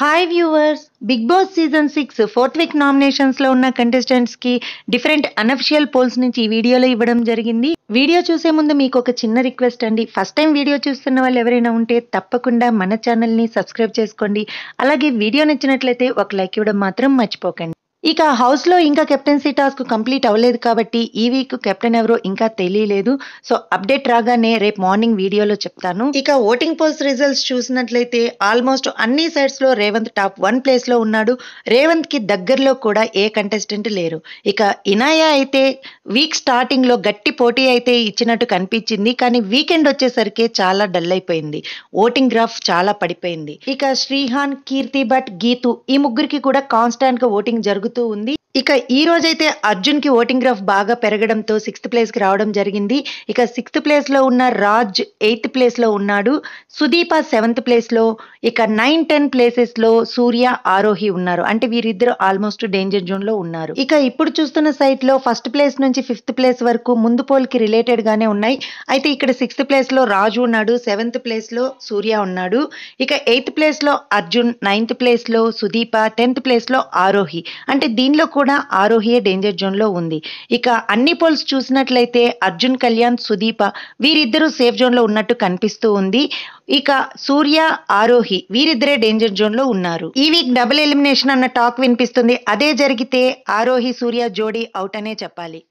Hi viewers Bigg Boss season six fourth week నామినేషన్స్లో ఉన్న కంటెస్టెంట్స్కి different unofficial poles నుంచి ఈ వీడియోలో ఇవ్వడం జరిగింది. వీడియో చూసే ముందు మీకు ఒక చిన్న రిక్వెస్ట్ అండి. ఫస్ట్ టైం వీడియో చూస్తున్న వాళ్ళు ఎవరైనా ఉంటే తప్పకుండా మన ఛానల్ని సబ్స్క్రైబ్ చేసుకోండి. అలాగే వీడియో నచ్చినట్లయితే ఒక లైక్ ఇవ్వడం మాత్రం మర్చిపోకండి. ఇక హౌస్లో ఇంకా కెప్టెన్సీ టాస్క్ కంప్లీట్ అవ్వలేదు కాబట్టి ఈ వీక్ కెప్టెన్ ఎవరో ఇంకా తెలియలేదు. సో అప్డేట్ రాగానే రేపు మార్నింగ్ వీడియోలో చెప్తాను. ఇక ఓటింగ్ పోల్స్ రిజల్ట్స్ చూసినట్లయితే ఆల్మోస్ట్ అన్ని సైడ్స్లో రేవంత్ టాప్ వన్ ప్లేస్లో ఉన్నాడు. రేవంత్కి దగ్గరలో కూడా ఏ కంటెస్టెంట్ లేరు. ఇక ఇనాయా అయితే వీక్ స్టార్టింగ్లో గట్టి పోటీ అయితే ఇచ్చినట్టు కనిపించింది. కానీ వీకెండ్ వచ్చేసరికి చాలా డల్ అయిపోయింది. ఓటింగ్ గ్రాఫ్ చాలా పడిపోయింది. ఇక శ్రీహాన్ కీర్తి భట్ గీతు ఈ ముగ్గురికి కూడా కాన్స్టాంట్గా ఓటింగ్ జరుగుతూ ఉంది. ఇక ఈ రోజైతే అర్జున్కి ఓటింగ్ గ్రాఫ్ బాగా పెరగడంతో సిక్స్త్ ప్లేస్కి రావడం జరిగింది. ఇక సిక్స్త్ ప్లేస్లో ఉన్న రాజ్ ఎయిత్ ప్లేస్లో ఉన్నాడు. సుదీప సెవెంత్ ప్లేస్లో ఇక నైన్ టెన్ ప్లేసెస్లో సూర్య ఆరోహి ఉన్నారు. అంటే వీరిద్దరు ఆల్మోస్ట్ డేంజర్ జోన్లో ఉన్నారు. ఇక ఇప్పుడు చూస్తున్న సైట్లో ఫస్ట్ ప్లేస్ నుంచి ఫిఫ్త్ ప్లేస్ వరకు ముందు పోల్కి రిలేటెడ్ గానే ఉన్నాయి. అయితే ఇక్కడ సిక్స్త్ ప్లేస్లో రాజు ఉన్నాడు సెవెంత్ ప్లేస్లో సూర్య ఉన్నాడు. ఇక ఎయిత్ ప్లేస్లో అర్జున్ నైన్త్ ప్లేస్లో సుదీప టెన్త్ ప్లేస్లో ఆరోహి. అంటే దీనిలో కూడా ఆరోహియే డేంజర్ జోన్లో ఉంది. ఇక అన్ని పోల్స్ చూసినట్లయితే అర్జున్ కళ్యాణ్ సుదీప వీరిద్దరూ సేఫ్ జోన్లో ఉన్నట్టు కనిపిస్తూ ఉంది. ఇక సూర్య ఆరోహి వీరిద్దరే డేంజర్ జోన్లో ఉన్నారు. ఈ వీక్ డబుల్ ఎలిమినేషన్ అన్న టాక్ వినిపిస్తుంది. అదే జరిగితే ఆరోహి సూర్య జోడీ అవుట్ అనే చెప్పాలి.